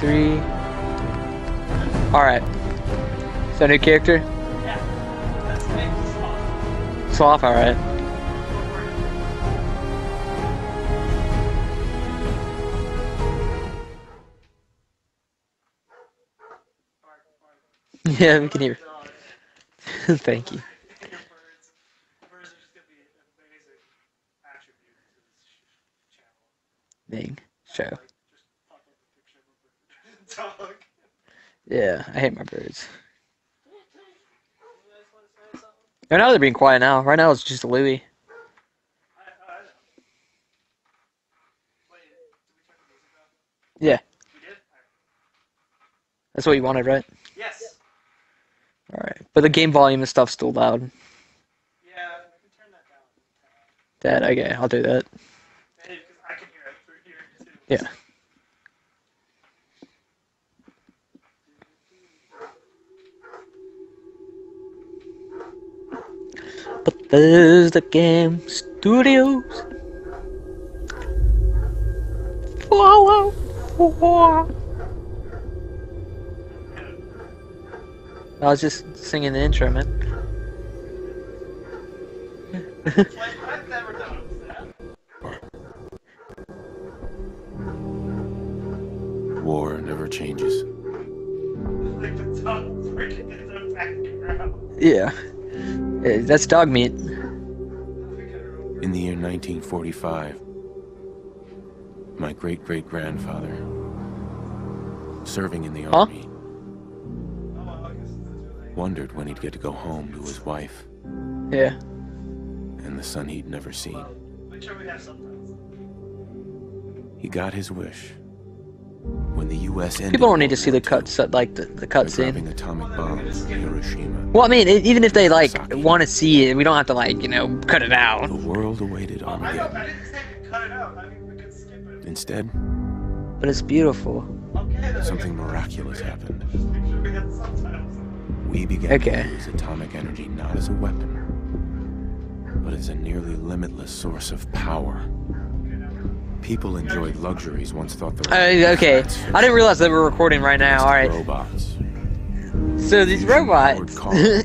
Three. Alright. So new character? Yeah. That's Sloth, alright. Yeah, we can hear. Thank you. Thing. Show. Yeah, I hate my birds. I now they're being quiet now. Right now it's just Louie. Yeah. That's what you wanted, right? Yes. Alright. But the game volume and stuff's still loud. Yeah, I can turn that down. Dad, okay, I'll do that. Hey, because I can hear it through here too. Yeah. But there's the game studios. Follow. I was just singing the intro, man. Like, I've never noticed that. War never changes. Like the dog freaking in the background. Yeah. Eh, That's dog meat. In the year 1945, my great great grandfather, serving in the Huh? army, well, I guess that's really. wondered when he'd get to go home to his wife Yeah. and the son he'd never seen. Make sure we have subtitles. He got his wish when the U.S. ended People don't need to see the cuts II like the, the by cut scene. atomic bombs in Hiroshima. Well, I mean, even if they like want to see it, we don't have to like you know cut it out. The world awaited Oh, I know, Armageddon. I didn't say cut it out. I mean, we could skip it. Instead, But it's beautiful. Something miraculous happened. Just make sure we have the subtitles. We began Okay. to use atomic energy not as a weapon, but as a nearly limitless source of power. People enjoyed luxuries once thought the Uh, okay, I didn't realize that we're recording right now. All right. robots, So these robots. cars,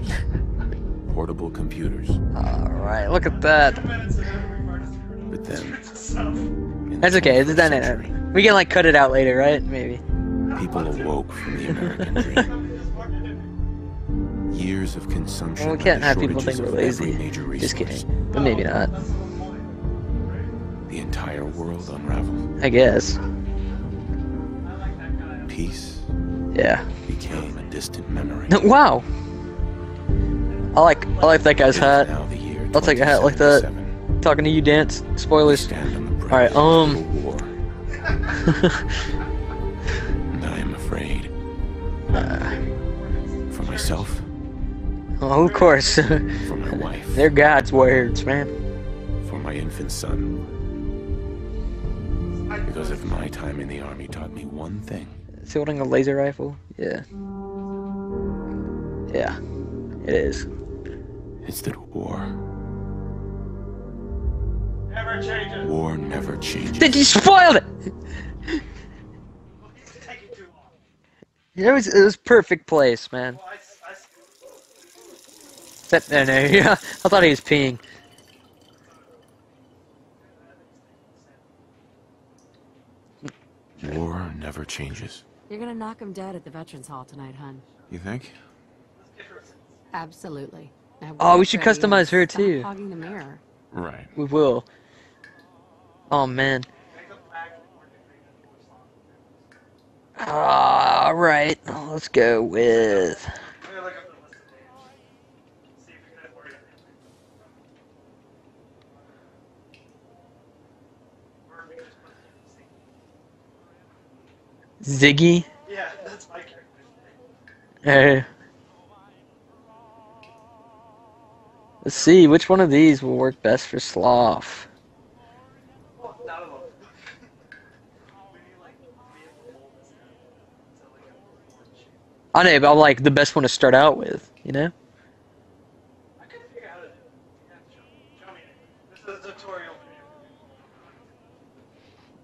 portable computers. All right, look at that. Minutes of every part is But then, That's okay. It's done. century, We can like cut it out later, right? Maybe. people awoke from the American dream. Years of consumption. Well, we can't have people think we're lazy. Just kidding. But maybe not. The entire world unraveled. I guess. Peace Yeah. became a distant memory. Wow. I like I like that guy's hat. now the year I'll take a hat like that. Talking to you, dance. Spoilers. stand on the brink Alright, um. a war, and I am afraid for myself, oh, of course. for my wife, They're God's words, man. for my infant son. Because if my time in the army taught me one thing, Is he holding a laser rifle? Yeah. Yeah. It is. it's that war, never changes. war never changes. Did you spoil it? It's taking. It was it was perfect place, man. Well, I, I, That, no, no, yeah. I thought he was peeing. War never changes. You're gonna knock him dead at the Veterans Hall tonight, hun. You think? Absolutely. Now Oh, we should customize her, too. Hogging the mirror. Right. We will. Oh man. All right. Let's go with. I'm gonna look up the list of names. See if we can have word Or we can just put it in the same- Ziggy. Yeah, that's my character's name. Uh, let's see which one of these will work best for Sloth. Well, none of them. we need like be able to mold this down to like a more cheap. I know, but I'm like the best one to start out with. You know. I couldn't figure out how to do it. You have to show me. Show me. This is a tutorial video.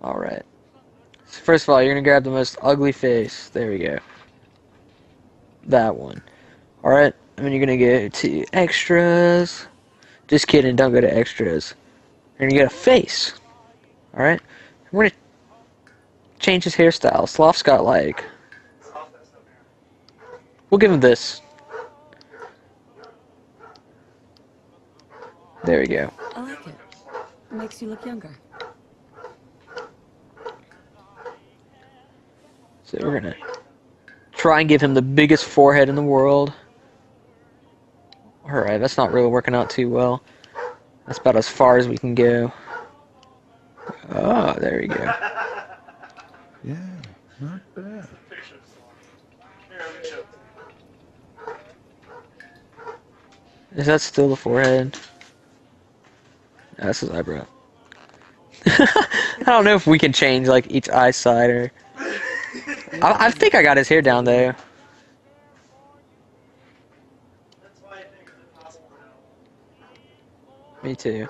All right. So first of all, you're gonna grab the most ugly face. There we go. That one. All right. And then you're gonna go to extras. Just kidding. Don't go to extras. You're gonna get a face. All right. We're gonna change his hairstyle. Sloth's got like. We'll give him this. There we go. I like it. Makes you look younger. So we're gonna try and give him the biggest forehead in the world. Alright, that's not really working out too well. That's about as far as we can go. Oh, there we go. Yeah, not bad. Picture of Sloth. Here, let me show it to Is that still the forehead? No, that's his eyebrow. I don't know if we can change like each eye side or. I, I think I got his hair down though. That's why I think it's impossible now. Me too.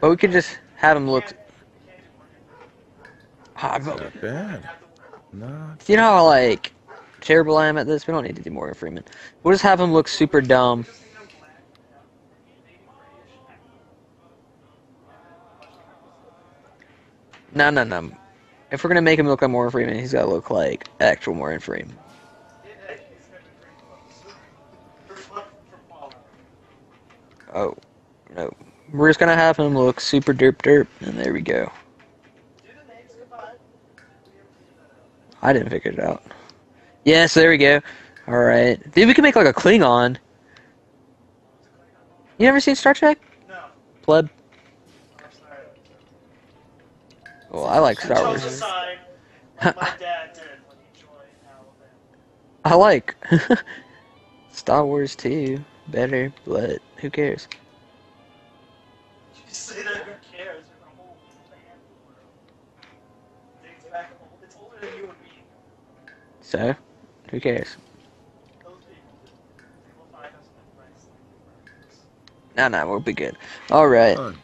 But we could just have him look. Ah, Not bad. Not. you know how like terrible I am at this? We don't need to do Morgan Freeman. We'll just have him look super dumb. No, no, no. If we're gonna make him look like Morgan Freeman, he's gotta look like actual Morgan Freeman. Yeah, he's gonna be pretty close. For, for Paul. Oh, no. We're just gonna have him look super derp derp, and there we go. Do the names goodbye. I didn't figure it out. Yes, there we go. Alright. Dude, we can make like a Klingon. You never seen Star Trek? No, Pleb? I'm sorry. Well, I like Star Wars. a side like my dad did when he joined Alabama. I like Star Wars too. Better, but who cares? You say that, who cares? You're a whole fan Dates back a whole, it's older than you and me. So, who cares? Those people, they will find us with nice things. No, no, we'll be good. Alright. Bud,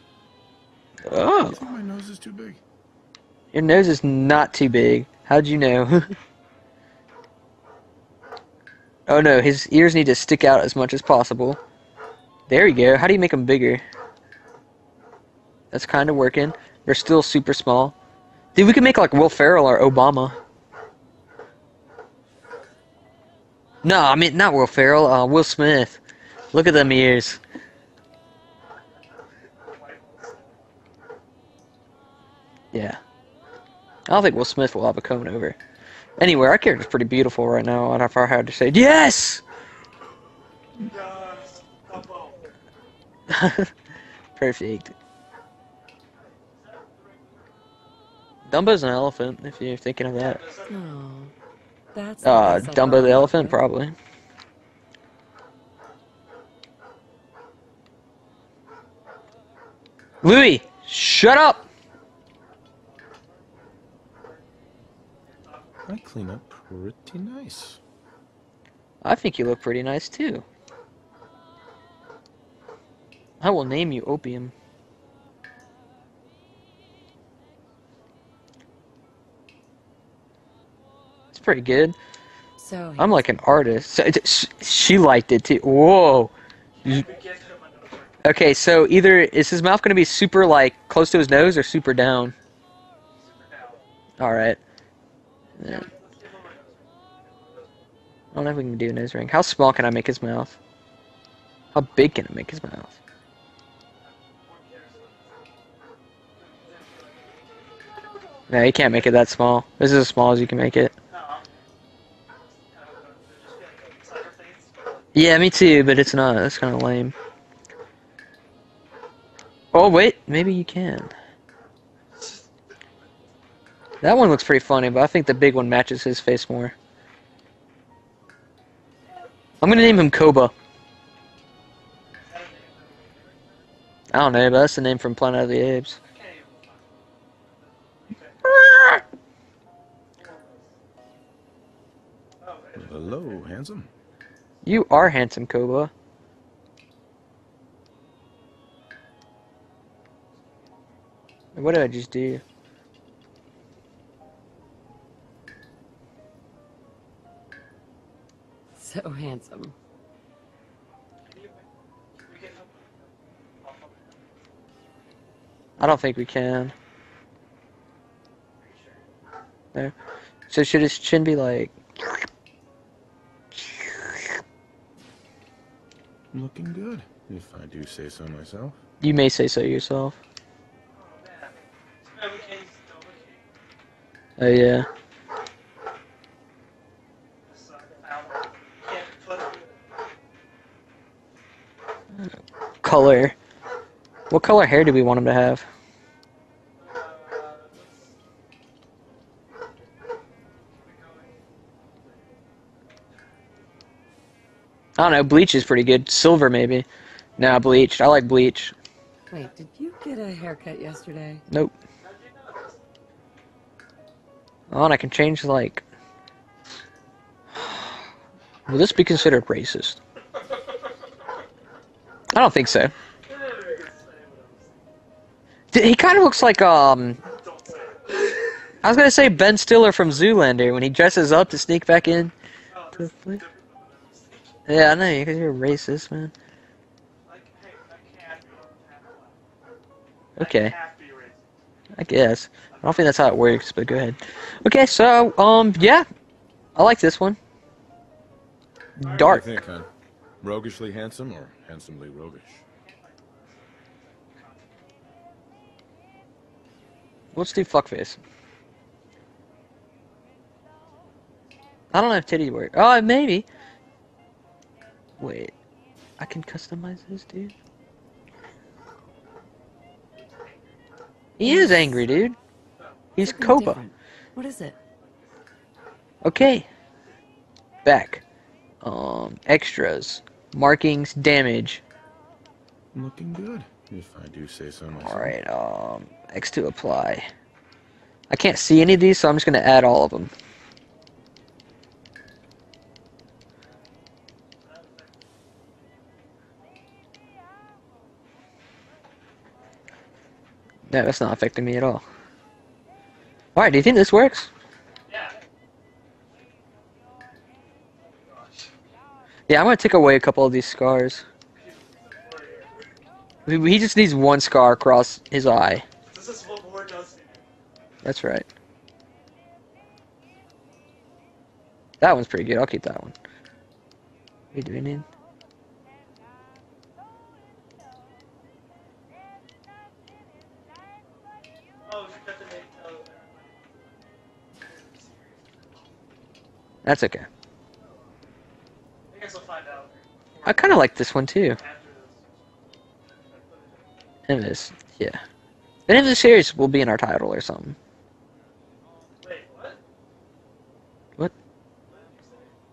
Oh, you think my nose is too big? Your nose is not too big. How'd you know? oh no, his ears need to stick out as much as possible. There you go. How do you make them bigger? That's kind of working. They're still super small. Dude, we could make like Will Ferrell or Obama. No, I mean not Will Ferrell. Uh, Will Smith. Look at them ears. Yeah. I don't think Will Smith will have a cone over. Anyway, our character's pretty beautiful right now. And if I had to say, yes. Perfect. Dumbo's an elephant, if you're thinking of that. Oh, that's. Uh, Dumbo the elephant, probably. Louis, shut up! I clean up pretty nice. I think you look pretty nice too. I will name you Opium. It's pretty good. So I'm like an artist. So it- She liked it too. Whoa. We gifted him another drink. Okay, so either is his mouth gonna be super like close to his nose or super down? Super down. All right. Yeah. I don't know if we can do a nose ring. How small can I make his mouth? How big can I make his mouth? No, you can't make it that small. This is as small as you can make it. Yeah, me too, but it's not. That's kind of lame. Oh, wait. Maybe you can. That one looks pretty funny, but I think the big one matches his face more. I'm gonna name him Koba. I don't know, but that's the name from Planet of the Apes. I can't even find it. Wait. Hello, handsome. You are handsome, Koba. What did I just do? So handsome. I don't think we can. No. So should his chin be like? Looking good, if I do say so myself. You may say so yourself. Oh, man. So, okay, still okay. Oh yeah. This, uh, foul. Can't put it. Color. What color hair do we want him to have? I don't know. Bleach is pretty good. Silver maybe. Nah, bleached. I like bleach. Wait, did you get a haircut yesterday? Nope. Oh, and I can change like. Will this be considered racist? I don't think so. He kind of looks like um. Don't say it. I was gonna say Ben Stiller from Zoolander when he dresses up to sneak back in. To this is the flick. different than the mistake. Yeah, I know because you're a racist, man. Like, hey, I can't be I Okay, can't be racist. I guess. I don't think that's how it works, but go ahead. Okay, so um, yeah, I like this one. Dark. What do you think, huh? Roguishly handsome or handsomely roguish? Let's do fuckface. I don't know if titty work. Oh, maybe. Wait, I can customize this, dude. He is angry, dude. He's Something Koba. different. What is it? Okay. Back. Um, extras, markings, damage. Looking good, if I do say so myself. All right. Um, X to apply. I can't see any of these, so I'm just gonna add all of them. No, that's not affecting me at all. Alright, do you think this works? Yeah, I'm gonna take away a couple of these scars. He just needs one scar across his eye. That's right. That one's pretty good. I'll keep that one. What? Oh, you never mind. That's okay. I guess I'll find out. I kind of like this one too. After this. Yeah. The name of the series will be in our title or something. Wait, what? What?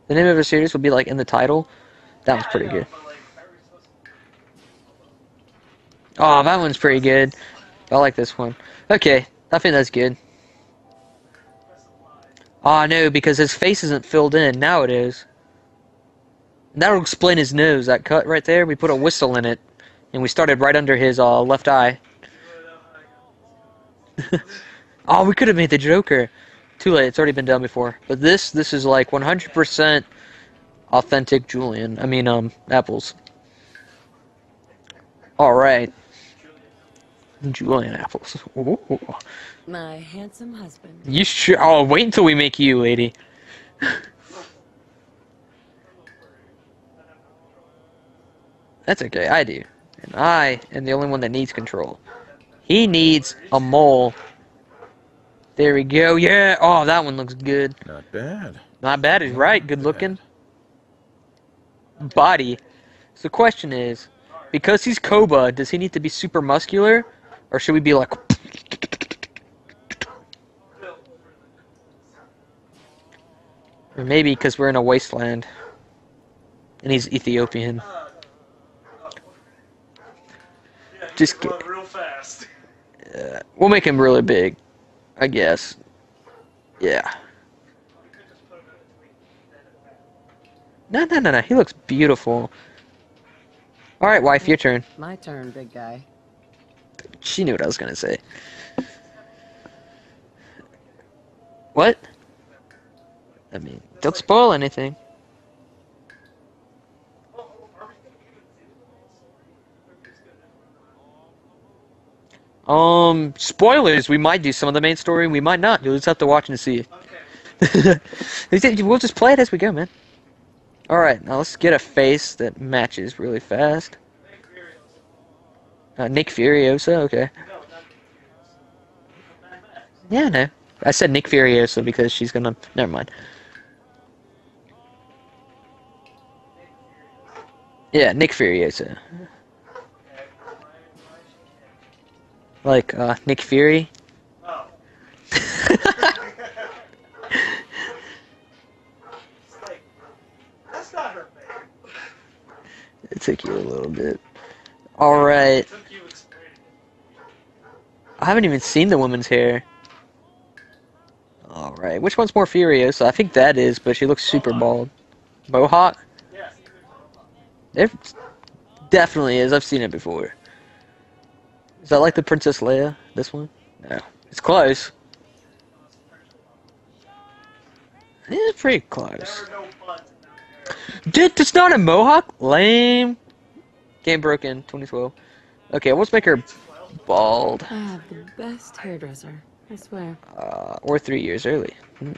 The name of the series will be like in the title. That Yeah, I pretty know, good. but, like, to- Oh, that one's pretty good. I like this one. Okay, I think that's good. Apply. Oh no, because his face isn't filled in. Now it is. That'll explain his nose. That cut right there. We put a whistle in it, and we started right under his uh, left eye. You wanna know how I got this? oh, we could have made the Joker. Too late. It's already been done before. But this, this is like 100% authentic Julian. I mean, um, apples. All right. Julian apples. Ooh. My handsome husband. You sure? Oh, wait until we make you, lady. That's okay. I do, and I am the only one that needs control. He needs a mole. There we go. Yeah. Oh, that one looks good. Not bad. Not bad. He's right. Good looking. Body. So the question is, because he's Koba, does he need to be super muscular, or should we be like? Or maybe because we're in a wasteland, and he's Ethiopian. Just get, real fast. Uh, we'll make him really big, I guess. Yeah. You could just put him in between then and back. No, no, no, no. He looks beautiful. All right, wife, your turn. My turn, big guy. She knew what I was gonna say. What? I mean, don't spoil anything. Um, spoilers. We might do some of the main story. We might not. You'll just have to watch and see. Okay. we'll just play it as we go, man. All right, now let's get a face that matches really fast. Uh, Nick Furiosa. Okay. No, not Nick Furiosa. Mad Max. Yeah, no. I said Nick Furiosa because she's gonna. Never mind. Yeah, Nick Furiosa. Okay. Why, why is she Nick? Like uh, Nick Fury. Oh. It's like, that's not her face. It took you a little bit. All right. It took you explaining it. I haven't even seen the woman's hair. All right. Which one's more furious? I think that is, but she looks super bald. Mohawk. Yes, It definitely is. I've seen it before. Is that like the Princess Leia? This one? No. It's close. It's pretty close. are no buns in. Dude, that's not a mohawk? Lame. Game broken, 2012. Okay, let's make her bald. I have the best hairdresser. I swear. Uh, or three years early. Hmm.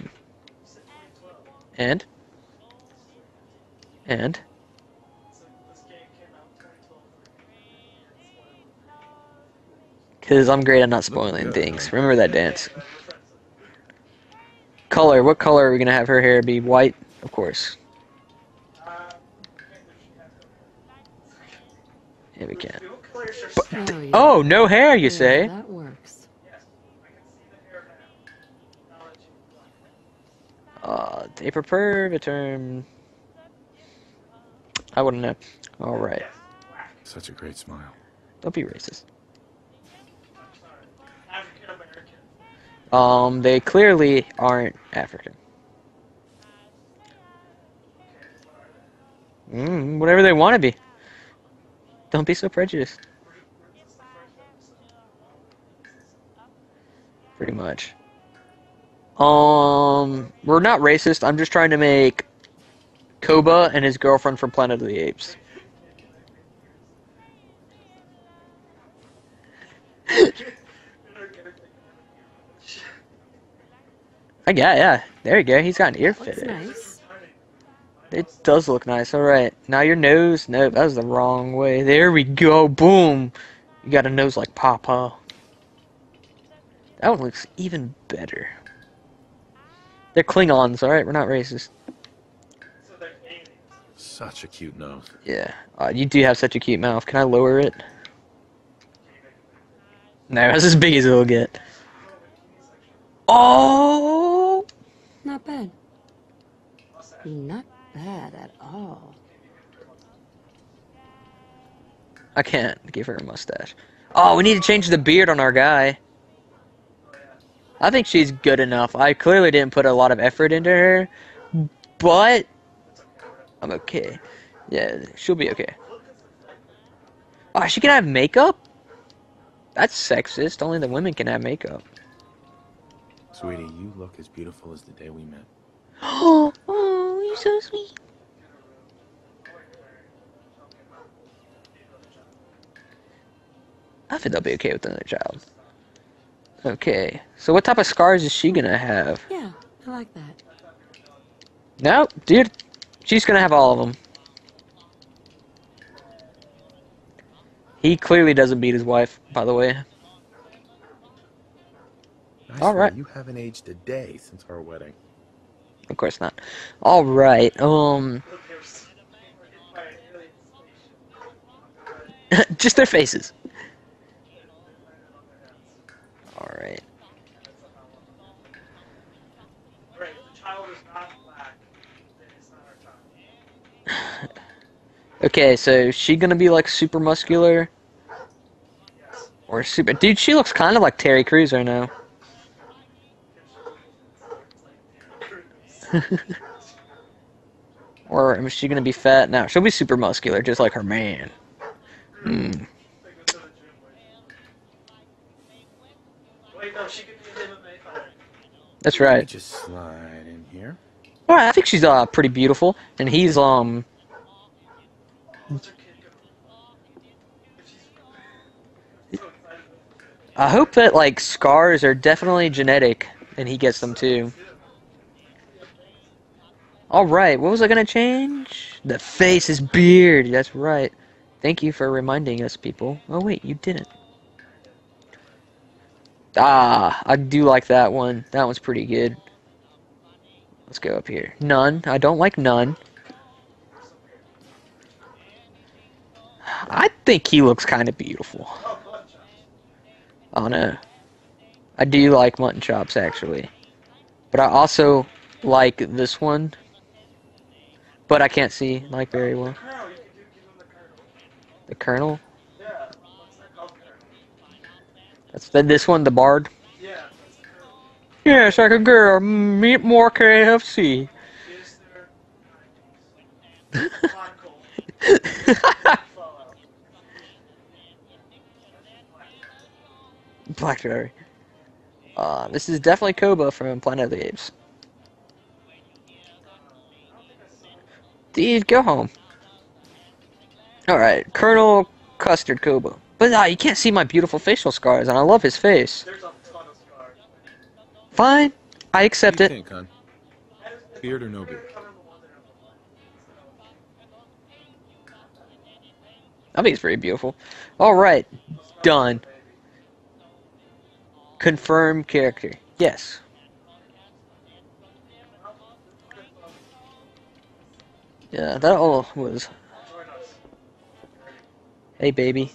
And? And? So this game came out in 2012. Because I'm great at not spoiling things. Remember that dance. Color. What color are we going to have her hair be? White? Of course. Yeah, we can. Oh, yeah. Oh, no hair, you Yeah, say? That works. Uh, they prefer the term. I wouldn't know. Alright. Such a great smile. Don't be racist. African American. Um, they clearly aren't African. Mm, whatever they want to be. Don't be so prejudiced. Pretty much. Um, we're not racist. I'm just trying to make Koba and his girlfriend from Planet of the Apes. I got yeah. There you go. He's got an ear Looks fitted. nice. It does look nice. All right. Now your nose. Nope, that was the wrong way. There we go. Boom. You got a nose like Papa. That one looks even better. They're Klingons, all right. We're not racist. So they're aliens. Such a cute nose. Yeah. Uh, you do have such a cute mouth. Can I lower it? No, that's as big as it'll get. Oh. Not bad. Not bad at all. I can't give her a mustache. Oh, we need to change the beard on our guy. I think she's good enough. I clearly didn't put a lot of effort into her, but I'm okay. Yeah, she'll be okay. Oh, she can have makeup? That's sexist. Only the women can have makeup. Sweetie, you look as beautiful as the day we met. Oh, oh, you're so sweet. I think they'll be okay with another child. Okay, so what type of scars is she gonna have? Yeah, I like that. No, dude, she's gonna have all of them. He clearly doesn't beat his wife, by the way. I All right. You haven't aged a day since our wedding. Of course not. All right. Um, Look, they were s- they were hit by an alien spaceship. just their faces. All right. Right, if the child is not black, then it's not our child. Okay, so is she gonna be like super muscular or super? Dude, she looks kind of like Terry Crews right now. or is she gonna be fat? now? she'll be super muscular, just like her man. Hmm. They go to the gym with. Wait, no, she could be an MMA fighter. That's right. just slide in here. All right, I think she's uh pretty beautiful, and he's um What's her kid gonna be? If she's so excited about I hope that like scars are definitely genetic and he gets them too. Alright, what was I gonna change? The face is beard, that's right. Thank you for reminding us people. Oh wait, you didn't. Ah, I do like that one. That one's pretty good. Let's go up here. None. I don't like none. I think he looks kind of beautiful. Oh no. I do like mutton chops actually. But I also like this one. But I can't see like very well. The colonel. That's the, this one, the Bard. Yes, I can girl. Meet more KFC. Fallout? Blackberry. Uh, this is definitely Koba from Planet of the Apes. Steve, go home. Alright, Colonel Custard Koba. But uh, you can't see my beautiful facial scars, and I love his face. There's a ton of scars. Fine, I What accept do you it. think, hon? Beard or no beard? I think it's very beautiful. Alright, done. Confirm character. Yes. Yeah, that all was. Hey, baby.